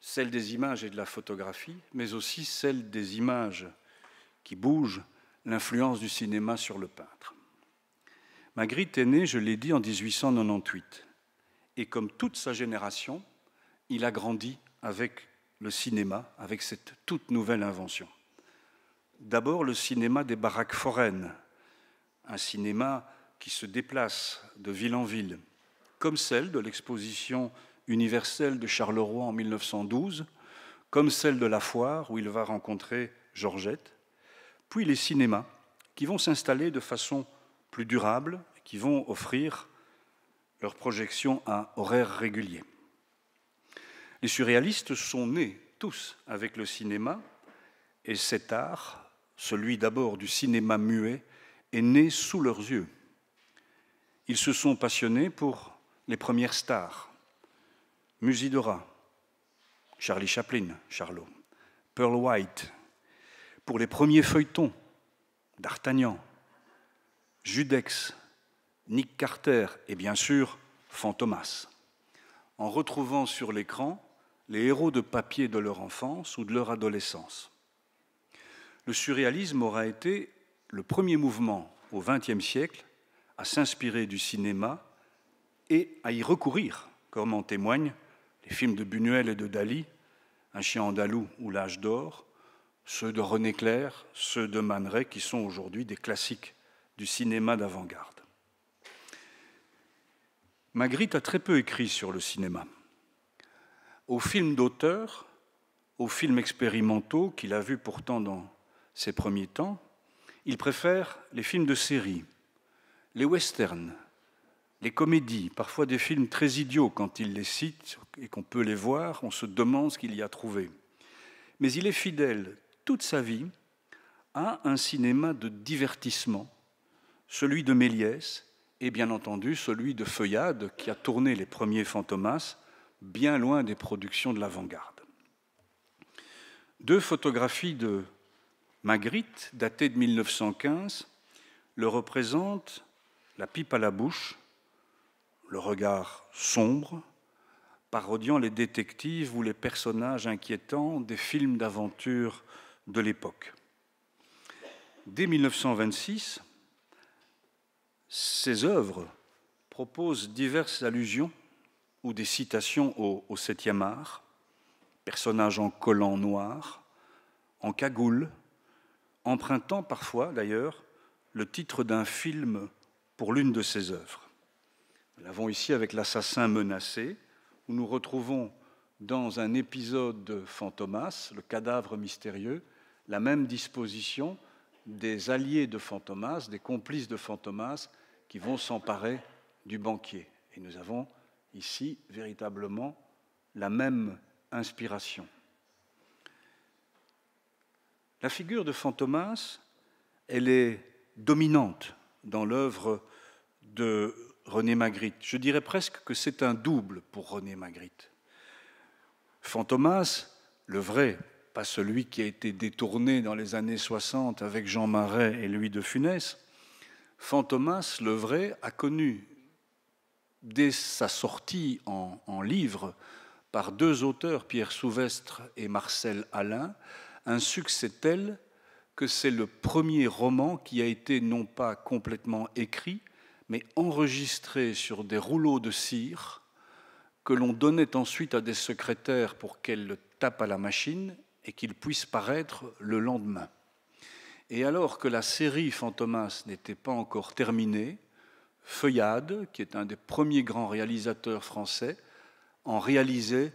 celle des images et de la photographie, mais aussi celle des images qui bougent, l'influence du cinéma sur le peintre. Magritte est né, je l'ai dit, en 1898, et comme toute sa génération, il a grandi avec le cinéma avec cette toute nouvelle invention. D'abord le cinéma des baraques foraines, un cinéma qui se déplace de ville en ville, comme celle de l'exposition universelle de Charleroi en 1912, comme celle de la foire où il va rencontrer Georgette, puis les cinémas qui vont s'installer de façon plus durable, qui vont offrir leur projection à horaires réguliers. Les surréalistes sont nés tous avec le cinéma, et cet art, celui d'abord du cinéma muet, est né sous leurs yeux. Ils se sont passionnés pour les premières stars, Musidora, Charlie Chaplin, Charlot, Pearl White, pour les premiers feuilletons, D'Artagnan, Judex, Nick Carter et bien sûr Fantomas, en retrouvant sur l'écran les héros de papier de leur enfance ou de leur adolescence. Le surréalisme aura été le premier mouvement au XXe siècle à s'inspirer du cinéma et à y recourir, comme en témoignent les films de Buñuel et de Dali, Un chien andalou ou L'âge d'or, ceux de René Clair, ceux de Man qui sont aujourd'hui des classiques du cinéma d'avant-garde. Magritte a très peu écrit sur le cinéma. Aux films d'auteur, aux films expérimentaux qu'il a vus pourtant dans ses premiers temps, il préfère les films de série, les westerns, les comédies, parfois des films très idiots quand il les cite et qu'on peut les voir, on se demande ce qu'il y a trouvé. Mais il est fidèle toute sa vie à un cinéma de divertissement, celui de Méliès et bien entendu celui de Feuillade qui a tourné les premiers Fantomas bien loin des productions de l'avant-garde. Deux photographies de Magritte, datées de 1915, le représentent la pipe à la bouche, le regard sombre, parodiant les détectives ou les personnages inquiétants des films d'aventure de l'époque. Dès 1926, ces œuvres proposent diverses allusions ou des citations au, septième art, personnages en collant noir, en cagoule, empruntant parfois d'ailleurs le titre d'un film pour l'une de ses œuvres. Nous l'avons ici avec L'assassin menacé, où nous retrouvons dans un épisode de Fantomas, le cadavre mystérieux, la même disposition des alliés de Fantomas, des complices de Fantomas, qui vont s'emparer du banquier. Et nous avons ici véritablement la même inspiration. La figure de Fantomas, elle est dominante dans l'œuvre de René Magritte. Je dirais presque que c'est un double pour René Magritte. Fantomas, le vrai, pas celui qui a été détourné dans les années 60 avec Jean Marais et Louis de Funès, Fantomas, le vrai, a connu dès sa sortie en, en, livre par deux auteurs, Pierre Souvestre et Marcel Alain, un succès tel que c'est le premier roman qui a été non pas complètement écrit, mais enregistré sur des rouleaux de cire que l'on donnait ensuite à des secrétaires pour qu'elles le tapent à la machine et qu'il puisse paraître le lendemain. Et alors que la série Fantomas n'était pas encore terminée, Feuillade, qui est un des premiers grands réalisateurs français, en réalisait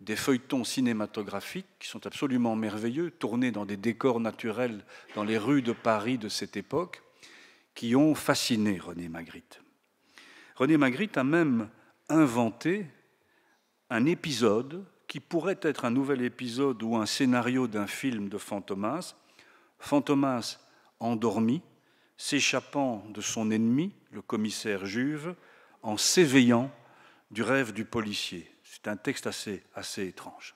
des feuilletons cinématographiques qui sont absolument merveilleux, tournés dans des décors naturels dans les rues de Paris de cette époque, qui ont fasciné René Magritte. René Magritte a même inventé un épisode qui pourrait être un nouvel épisode ou un scénario d'un film de Fantomas, Fantomas endormi, s'échappant de son ennemi, le commissaire Juve, en s'éveillant du rêve du policier. C'est un texte assez, assez étrange.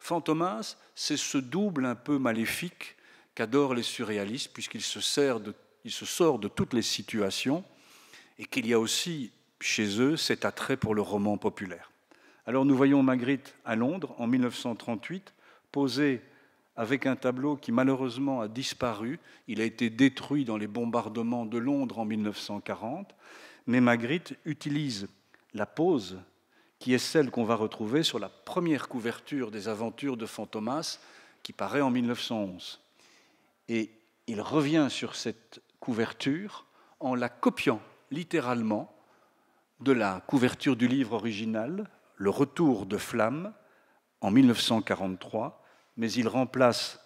Fantomas, c'est ce double un peu maléfique qu'adorent les surréalistes, puisqu'il se, sert de, il se sort de toutes les situations et qu'il y a aussi chez eux cet attrait pour le roman populaire. Alors nous voyons Magritte à Londres en 1938, posée avec un tableau qui malheureusement a disparu. Il a été détruit dans les bombardements de Londres en 1940. Mais Magritte utilise la pose qui est celle qu'on va retrouver sur la première couverture des aventures de Fantomas, qui paraît en 1911. Et il revient sur cette couverture en la copiant littéralement de la couverture du livre original, Le Retour de Flamme, en 1943, mais il remplace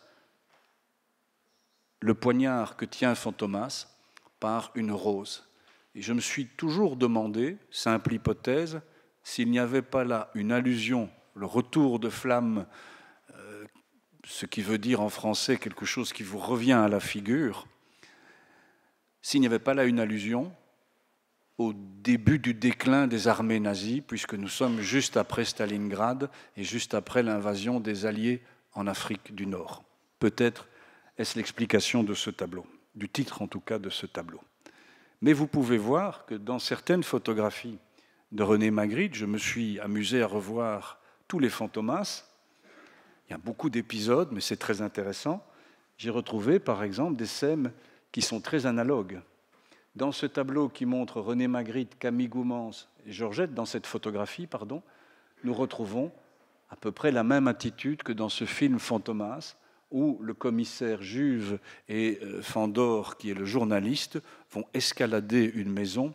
le poignard que tient Fantomas par une rose. Et je me suis toujours demandé, simple hypothèse, s'il n'y avait pas là une allusion, le retour de flamme, euh, ce qui veut dire en français quelque chose qui vous revient à la figure, s'il n'y avait pas là une allusion au début du déclin des armées nazies, puisque nous sommes juste après Stalingrad et juste après l'invasion des Alliés en Afrique du Nord. Peut-être est-ce l'explication de ce tableau, du titre en tout cas de ce tableau. Mais vous pouvez voir que dans certaines photographies de René Magritte, je me suis amusé à revoir tous les fantomas. Il y a beaucoup d'épisodes, mais c'est très intéressant. J'ai retrouvé par exemple des scènes qui sont très analogues. Dans ce tableau qui montre René Magritte, Camille Goumans et Georgette, dans cette photographie, pardon, nous retrouvons à peu près la même attitude que dans ce film Fantomas, où le commissaire Juve et euh, Fandor, qui est le journaliste, vont escalader une maison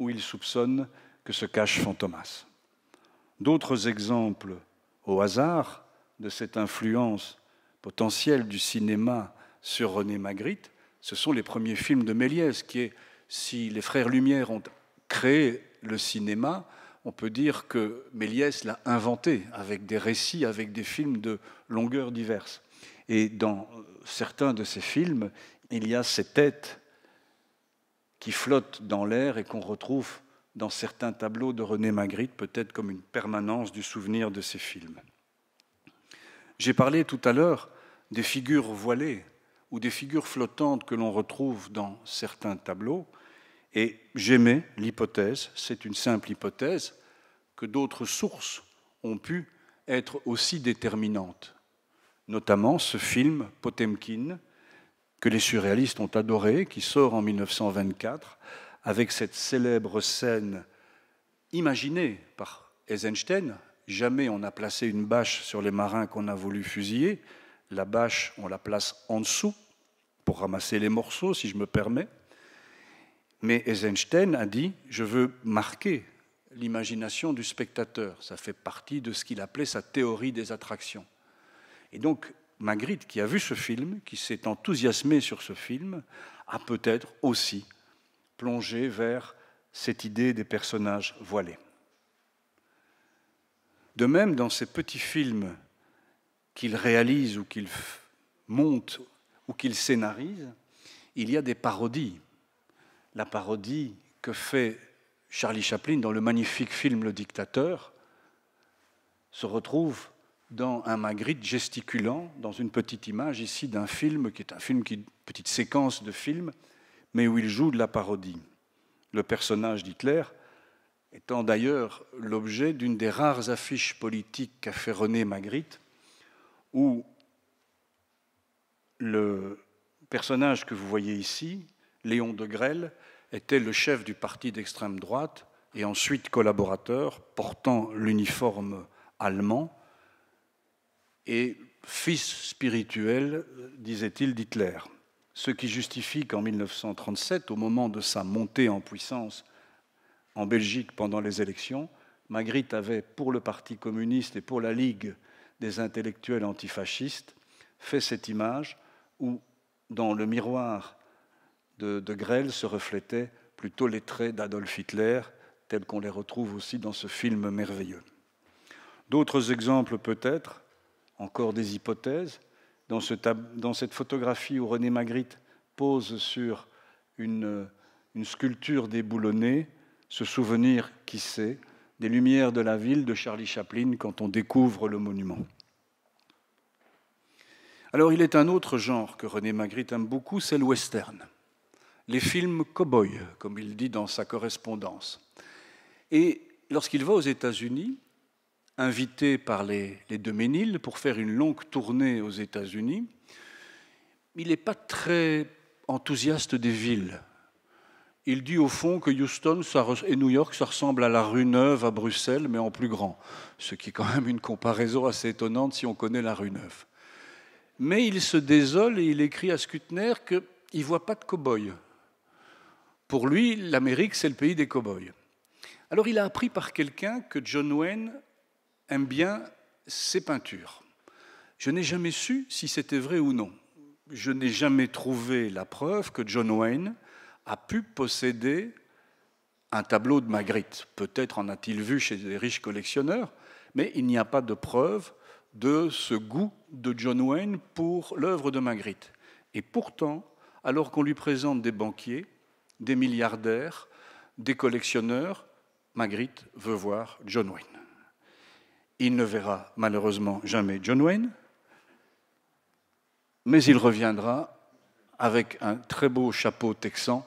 où ils soupçonnent que se cache Fantomas. D'autres exemples au hasard de cette influence potentielle du cinéma sur René Magritte, ce sont les premiers films de Méliès, qui est si les frères Lumière ont créé le cinéma, on peut dire que Méliès l'a inventé avec des récits, avec des films de longueurs diverses. Et dans certains de ces films, il y a ces têtes qui flottent dans l'air et qu'on retrouve dans certains tableaux de René Magritte, peut-être comme une permanence du souvenir de ces films. J'ai parlé tout à l'heure des figures voilées ou des figures flottantes que l'on retrouve dans certains tableaux. Et j'aimais l'hypothèse, c'est une simple hypothèse, que d'autres sources ont pu être aussi déterminantes. Notamment ce film Potemkin, que les surréalistes ont adoré, qui sort en 1924, avec cette célèbre scène imaginée par Eisenstein. Jamais on n'a placé une bâche sur les marins qu'on a voulu fusiller. La bâche, on la place en dessous pour ramasser les morceaux, si je me permets. Mais Eisenstein a dit, je veux marquer l'imagination du spectateur. Ça fait partie de ce qu'il appelait sa théorie des attractions. Et donc, Magritte, qui a vu ce film, qui s'est enthousiasmé sur ce film, a peut-être aussi plongé vers cette idée des personnages voilés. De même, dans ces petits films qu'il réalise ou qu'il monte ou qu'il scénarise, il y a des parodies la parodie que fait Charlie Chaplin dans le magnifique film Le Dictateur se retrouve dans un Magritte gesticulant, dans une petite image ici d'un film qui est un film une petite séquence de film, mais où il joue de la parodie. Le personnage d'Hitler étant d'ailleurs l'objet d'une des rares affiches politiques qu'a fait René Magritte, où le personnage que vous voyez ici Léon de Grelle était le chef du parti d'extrême droite et ensuite collaborateur portant l'uniforme allemand et fils spirituel, disait-il, d'Hitler. Ce qui justifie qu'en 1937, au moment de sa montée en puissance en Belgique pendant les élections, Magritte avait, pour le Parti communiste et pour la Ligue des intellectuels antifascistes, fait cette image où, dans le miroir de, de Grelle se reflétaient plutôt les traits d'Adolf Hitler, tels qu'on les retrouve aussi dans ce film merveilleux. D'autres exemples peut-être, encore des hypothèses. Dans, ce dans, cette photographie où René Magritte pose sur une, une sculpture déboulonnée, ce souvenir, qui sait, des lumières de la ville de Charlie Chaplin quand on découvre le monument. Alors il est un autre genre que René Magritte aime beaucoup, c'est le western les films cow-boy, comme il dit dans sa correspondance. Et lorsqu'il va aux États-Unis, invité par les, les pour faire une longue tournée aux États-Unis, il n'est pas très enthousiaste des villes. il dit au fond que Houston et New York, ça ressemble à la rue Neuve à Bruxelles, mais en plus grand. Ce qui est quand même une comparaison assez étonnante si on connaît la rue Neuve. Mais il se désole et il écrit à Skutner qu'il ne voit pas de cow-boys. Pour lui, l'Amérique, c'est le pays des cow-boys. Alors il a appris par quelqu'un que John Wayne aime bien ses peintures. Je n'ai jamais su si c'était vrai ou non. Je n'ai jamais trouvé la preuve que John Wayne a pu posséder un tableau de Magritte. Peut-être en a-t-il vu chez des riches collectionneurs, mais il n'y a pas de preuve de ce goût de John Wayne pour l'œuvre de Magritte. Et pourtant, alors qu'on lui présente des banquiers, des milliardaires, des collectionneurs, Magritte veut voir John Wayne. Il ne verra malheureusement jamais John Wayne, mais il reviendra avec un très beau chapeau texan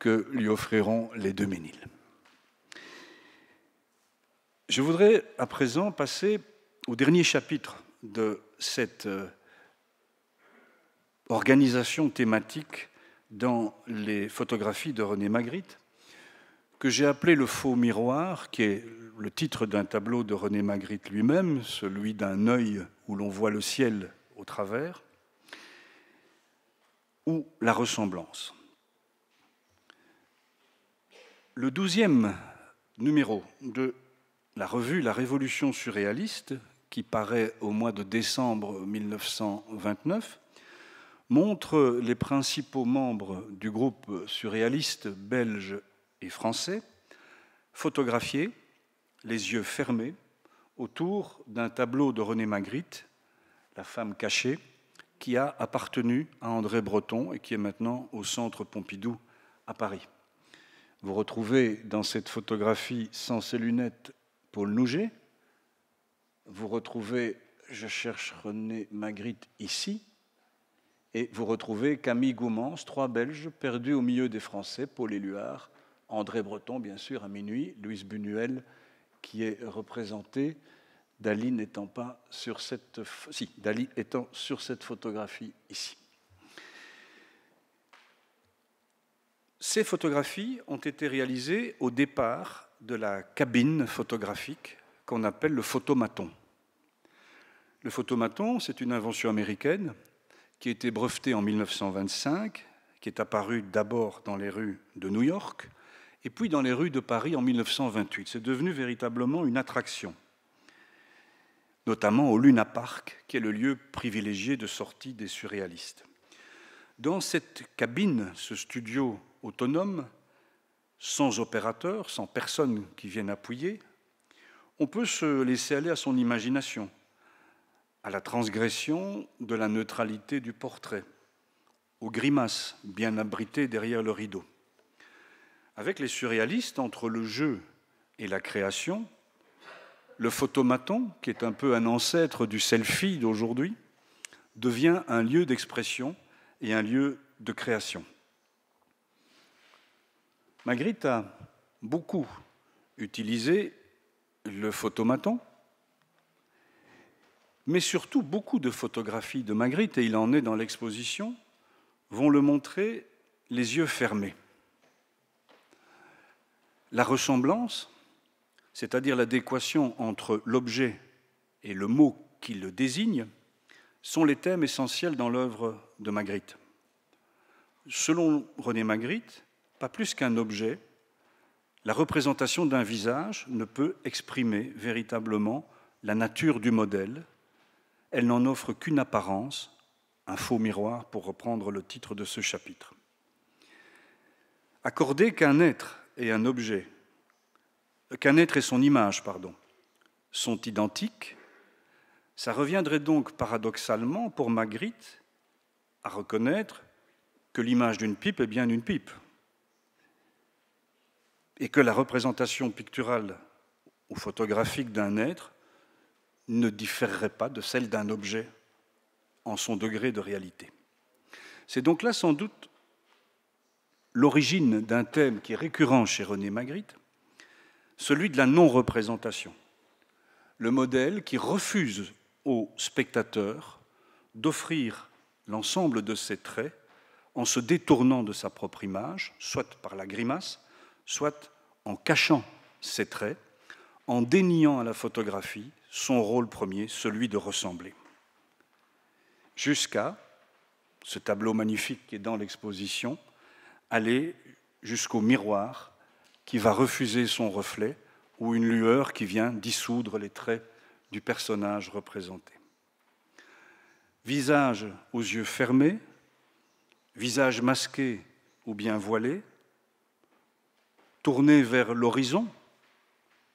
que lui offriront les deux Méniles. Je voudrais à présent passer au dernier chapitre de cette euh, organisation thématique dans les photographies de René Magritte, que j'ai appelé le faux miroir, qui est le titre d'un tableau de René Magritte lui-même, celui d'un œil où l'on voit le ciel au travers, ou la ressemblance. Le douzième numéro de la revue La Révolution surréaliste, qui paraît au mois de décembre 1929, montre les principaux membres du groupe surréaliste belge français, photographiés, les yeux fermés, autour d'un tableau de René Magritte, La femme cachée, qui a appartenu à André Breton et qui est maintenant au Centre Pompidou à Paris. Vous retrouvez dans cette photographie sans ses lunettes Paul Nouget. Vous retrouvez, je cherche René Magritte ici, et vous retrouvez Camille Goumans, trois Belges perdus au milieu des Français, Paul Éluard André Breton, bien sûr, à minuit, Louise Bunuel, qui est représenté, Dali n'étant pas sur cette, si, Dali étant sur cette photographie ici. Ces photographies ont été réalisées au départ de la cabine photographique qu'on appelle le photomaton. Le photomaton, c'est une invention américaine qui a été brevetée en 1925, qui est apparue d'abord dans les rues de New York, et puis dans les rues de Paris en 1928. C'est devenu véritablement une attraction, notamment au Luna Park, qui est le lieu privilégié de sortie des surréalistes. Dans cette cabine, ce studio autonome, sans opérateur, sans personne qui vienne appuyer, on peut se laisser aller à son imagination, à la transgression de la neutralité du portrait, aux grimaces bien abritées derrière le rideau. Avec les surréalistes, entre le jeu et la création, le photomaton, qui est un peu un ancêtre du selfie d'aujourd'hui, devient un lieu d'expression et un lieu de création. Magritte a beaucoup utilisé le photomaton, mais surtout beaucoup de photographies de Magritte, et il en est dans l'exposition, vont le montrer les yeux fermés. La ressemblance, c'est-à-dire l'adéquation entre l'objet et le mot qui le désigne, sont les thèmes essentiels dans l'œuvre de Magritte. Selon René Magritte, pas plus qu'un objet, la représentation d'un visage ne peut exprimer véritablement la nature du modèle, elle n'en offre qu'une apparence, un faux miroir pour reprendre le titre de ce chapitre. Accorder qu'un être et un objet, qu'un être et son image, pardon, sont identiques, ça reviendrait donc paradoxalement pour Magritte à reconnaître que l'image d'une pipe est bien une pipe et que la représentation picturale ou photographique d'un être ne différerait pas de celle d'un objet en son degré de réalité. C'est donc là sans doute l'origine d'un thème qui est récurrent chez René Magritte, celui de la non-représentation, le modèle qui refuse aux spectateurs d'offrir l'ensemble de ses traits en se détournant de sa propre image, soit par la grimace, soit en cachant ses traits, en déniant à la photographie son rôle premier, celui de ressembler. Jusqu'à, ce tableau magnifique qui est dans l'exposition, aller jusqu'au miroir qui va refuser son reflet ou une lueur qui vient dissoudre les traits du personnage représenté. Visage aux yeux fermés, visage masqué ou bien voilé, tourné vers l'horizon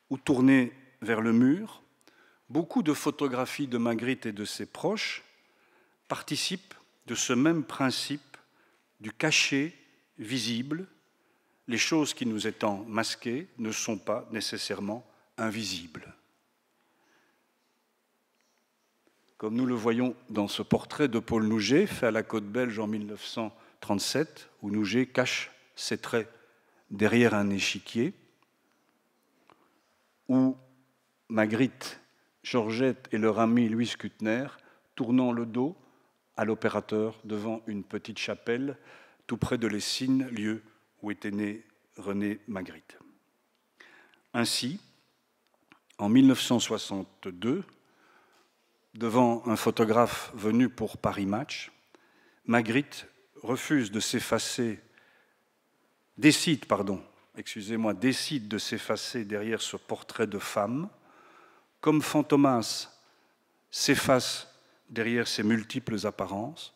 ou tourné vers le mur, beaucoup de photographies de Magritte et de ses proches participent de ce même principe du cachet visible. Les choses qui nous étant masquées ne sont pas nécessairement invisibles. Comme nous le voyons dans ce portrait de Paul Nouget, fait à la côte belge en 1937, où Nouget cache ses traits derrière un échiquier, où Magritte, Georgette et leur ami Louis Kutner, tournant le dos à l'opérateur devant une petite chapelle tout près de Lessines, lieu où était né René Magritte. Ainsi, en 1962, devant un photographe venu pour Paris Match, Magritte refuse de s'effacer, décide, pardon, excusez-moi, décide de s'effacer derrière ce portrait de femme, comme Fantomas s'efface derrière ses multiples apparences,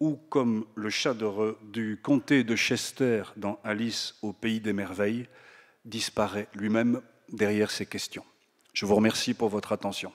ou comme le chat du comté de Chester dans Alice au pays des merveilles disparaît lui-même derrière ces questions. Je vous remercie pour votre attention.